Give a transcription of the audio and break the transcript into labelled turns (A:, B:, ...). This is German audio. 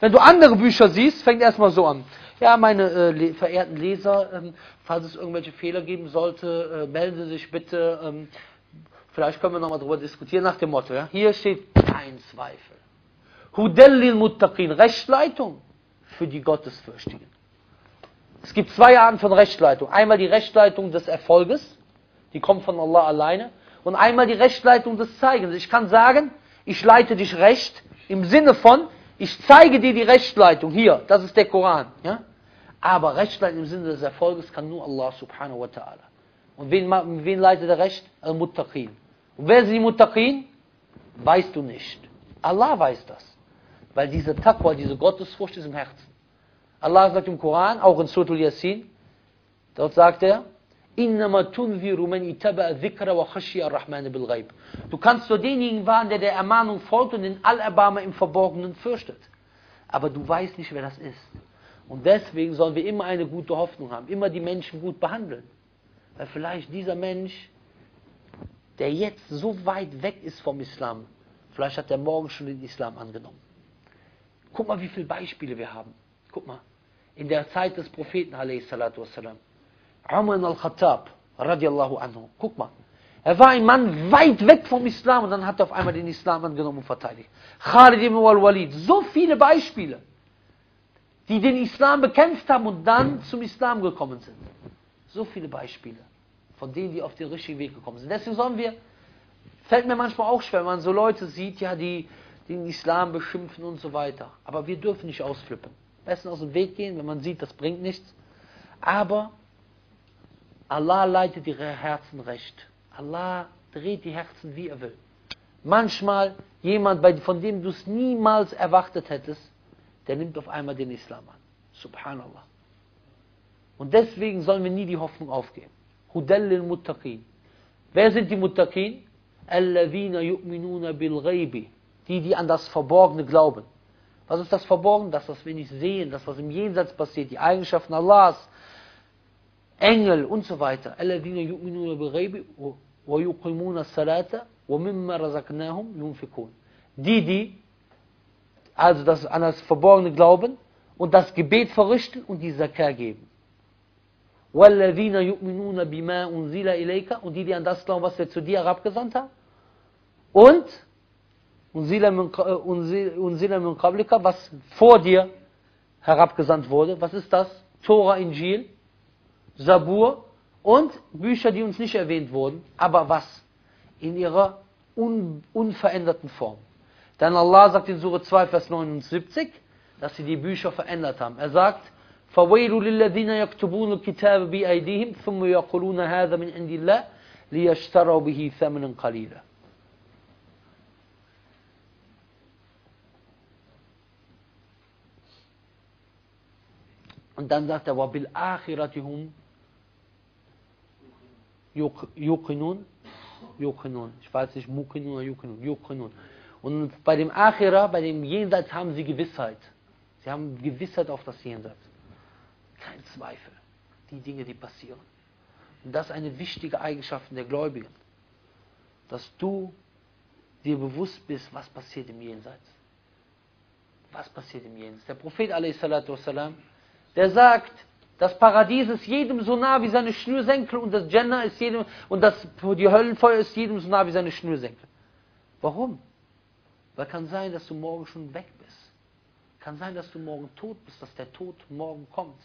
A: Wenn du andere Bücher siehst, fängt erstmal so an. Ja, meine äh, le verehrten Leser, ähm, falls es irgendwelche Fehler geben sollte, äh, melden Sie sich bitte. Ähm, vielleicht können wir nochmal darüber diskutieren nach dem Motto. Ja? Hier steht kein Zweifel. Hudellil Muttaqin, Rechtsleitung für die Gottesfürchtigen. Es gibt zwei Arten von Rechtsleitung. Einmal die Rechtsleitung des Erfolges, die kommt von Allah alleine. Und einmal die Rechtsleitung des Zeigens. Ich kann sagen, ich leite dich recht im Sinne von, ich zeige dir die Rechtsleitung. Hier, das ist der Koran. Ja? Aber Rechtsleitung im Sinne des Erfolges kann nur Allah subhanahu wa ta'ala. Und wen, wen leitet er Recht? Al-Muttaqin. Und wer sind die Muttaqin? Weißt du nicht. Allah weiß das. Weil diese Taqwa, diese Gottesfurcht ist im Herzen. Allah sagt im Koran, auch in Surah Yasin, dort sagt er, Du kannst nur denjenigen warnen, der der Ermahnung folgt und den Allerbarmer im Verborgenen fürchtet. Aber du weißt nicht, wer das ist. Und deswegen sollen wir immer eine gute Hoffnung haben, immer die Menschen gut behandeln. Weil vielleicht dieser Mensch, der jetzt so weit weg ist vom Islam, vielleicht hat er morgen schon den Islam angenommen. Guck mal, wie viele Beispiele wir haben. Guck mal, in der Zeit des Propheten, wassalam, Umar al-Khattab, radiallahu anhu, guck mal, er war ein Mann weit weg vom Islam und dann hat er auf einmal den Islam angenommen und verteidigt. Khalid ibn al-Walid, so viele Beispiele, die den Islam bekämpft haben und dann zum Islam gekommen sind. So viele Beispiele von denen, die auf den richtigen Weg gekommen sind. Deswegen sollen wir, fällt mir manchmal auch schwer, wenn man so Leute sieht, ja, die den Islam beschimpfen und so weiter. Aber wir dürfen nicht ausflippen. Besten aus dem Weg gehen, wenn man sieht, das bringt nichts. Aber Allah leitet ihre Herzen recht. Allah dreht die Herzen, wie er will. Manchmal jemand, von dem du es niemals erwartet hättest, der nimmt auf einmal den Islam an. Subhanallah. Und deswegen sollen wir nie die Hoffnung aufgeben. Hudallil Muttaqin. Wer sind die Muttaqin? Alladhina yu'minuna bil ghaibi. Die, die an das Verborgene glauben. Was ist das Verborgene? Das, was wir nicht sehen, das, was im Jenseits passiert, die Eigenschaften Allahs, Engel und so weiter. Alladhina yu'minuna bil ghaibi wa yuqimuna salata wa mimma razaqnahum yunfikun. Die, die also das an das Verborgene glauben und das Gebet verrichten und die Zakah geben. وَالَّذِينَ يُؤْمِنُونَ بِمَا أُنزِلَ إِلَيْكَ Und die, die an das glauben, was wir zu dir herabgesandt haben. Und أُنزِلَ مِنْ قَبْلِكَ Was vor dir herabgesandt wurde. Was ist das? Tora, Injil, Sabur und Bücher, die uns nicht erwähnt wurden. Aber was? In ihrer un unveränderten Form. Denn Allah sagt in Surah 2, Vers 79, dass sie die Bücher verändert haben. Er sagt, فويل للذين يكتبون الكتاب بأيديهم ثم يقولون هذا من عند الله ليشتروا به ثمنا قليلا Und dann sagt er, وَبِالْآخِرَةِ هُمْ Yuqinun, Yuqinun. Ich weiß nicht, Muqinun oder Yuqinun, Yuqinun. Und bei dem Achira, bei dem Jenseits haben sie Gewissheit. Sie haben Gewissheit auf das Jenseits. Kein Zweifel. Die Dinge, die passieren. Und das ist eine wichtige Eigenschaft der Gläubigen. Dass du dir bewusst bist, was passiert im Jenseits. Was passiert im Jenseits. Der Prophet a.s. der sagt, das Paradies ist jedem so nah wie seine Schnürsenkel und das Jannah ist jedem, und das, die Höllenfeuer ist jedem so nah wie seine Schnürsenkel. Warum? Weil kann sein, dass du morgen schon weg bist. Kann sein, dass du morgen tot bist, dass der Tod morgen kommt.